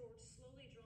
forward slowly